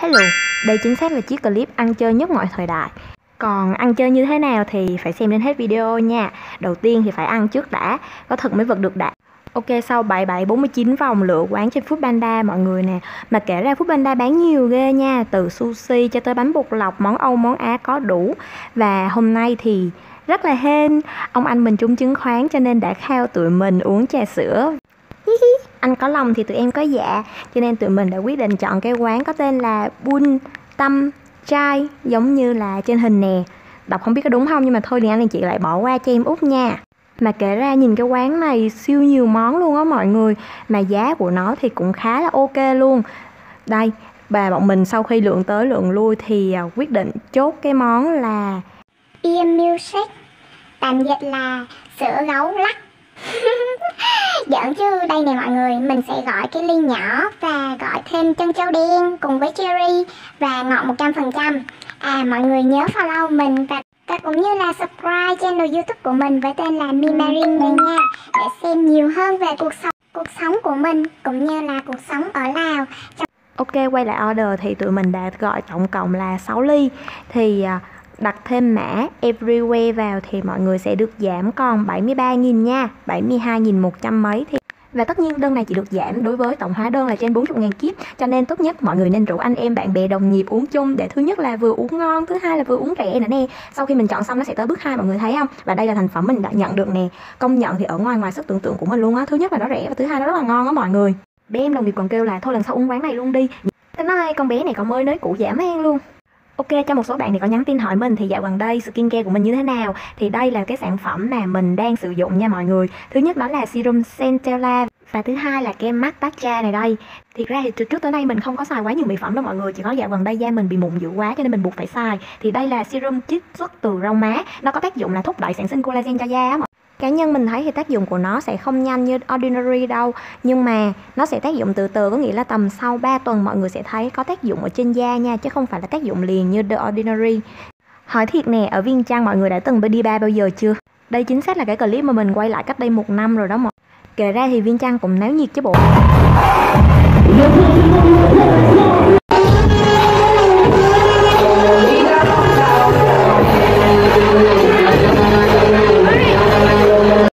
Hello, đây chính xác là chiếc clip ăn chơi nhất mọi thời đại. Còn ăn chơi như thế nào thì phải xem đến hết video nha. Đầu tiên thì phải ăn trước đã, có thật mới vật được đã. Ok, sau 7749 vòng lựa quán trên Foodpanda mọi người nè Mà kể ra Foodpanda bán nhiều ghê nha Từ sushi cho tới bánh bột lọc, món Âu, món Á có đủ Và hôm nay thì rất là hên Ông anh mình trúng chứng khoán cho nên đã khao tụi mình uống trà sữa anh có lòng thì tụi em có dạ. Cho nên tụi mình đã quyết định chọn cái quán có tên là bun tâm trai, giống như là trên hình nè. Đọc không biết có đúng không, nhưng mà thôi thì anh chị lại bỏ qua cho em út nha. Mà kể ra nhìn cái quán này siêu nhiều món luôn á mọi người. Mà giá của nó thì cũng khá là ok luôn. Đây, bà bọn mình sau khi lượng tới lượng lui thì à, quyết định chốt cái món là em milkshake tạm dịch là sữa gấu lắc. Giỡn chứ. Đây nè mọi người Mình sẽ gọi cái ly nhỏ Và gọi thêm chân châu đen cùng với cherry Và ngọt 100% À mọi người nhớ follow mình Và, và cũng như là subscribe channel youtube của mình Với tên là Mimarin này nha Để xem nhiều hơn về cuộc sống cuộc sống của mình Cũng như là cuộc sống ở Lào. Ok quay lại order thì tụi mình đã gọi tổng cộng là 6 ly. Thì à, đặt thêm mã everywhere vào thì mọi người sẽ được giảm còn 73.000 nha 72.100 mấy thì và tất nhiên đơn này chỉ được giảm đối với tổng hóa đơn là trên 40.000 kíp Cho nên tốt nhất mọi người nên rủ anh em bạn bè đồng nghiệp uống chung. Để thứ nhất là vừa uống ngon, thứ hai là vừa uống rẻ nữa nè. Sau khi mình chọn xong nó sẽ tới bước hai mọi người thấy không? Và đây là thành phẩm mình đã nhận được nè. Công nhận thì ở ngoài ngoài sức tưởng tượng của mình luôn á. Thứ nhất là nó rẻ và thứ hai nó rất là ngon á mọi người. Bé em đồng nghiệp còn kêu là thôi lần sau uống quán này luôn đi. Thế nói con bé này còn mới nới cũ giảm hen luôn. Ok, cho một số bạn thì có nhắn tin hỏi mình thì dạo gần đây skincare của mình như thế nào? Thì đây là cái sản phẩm mà mình đang sử dụng nha mọi người. Thứ nhất đó là serum Centella và thứ hai là kem mắt Tatcha này đây. Thiệt ra thì trước tới nay mình không có xài quá nhiều mỹ phẩm đâu mọi người Chỉ có dạo gần đây da mình bị mụn dữ quá cho nên mình buộc phải xài. Thì đây là serum chiết xuất từ rau má Nó có tác dụng là thúc đẩy sản sinh collagen cho da á mọi cá nhân mình thấy thì tác dụng của nó sẽ không nhanh như ordinary đâu, nhưng mà nó sẽ tác dụng từ từ, có nghĩa là tầm sau 3 tuần mọi người sẽ thấy có tác dụng ở trên da nha, chứ không phải là tác dụng liền như the ordinary. Hỏi thiệt nè, ở viên trăng mọi người đã từng đi ba bao giờ chưa? Đây chính xác là cái clip mà mình quay lại cách đây một năm rồi đó mọi kể ra thì viên trăng cũng náo nhiệt chứ bộ.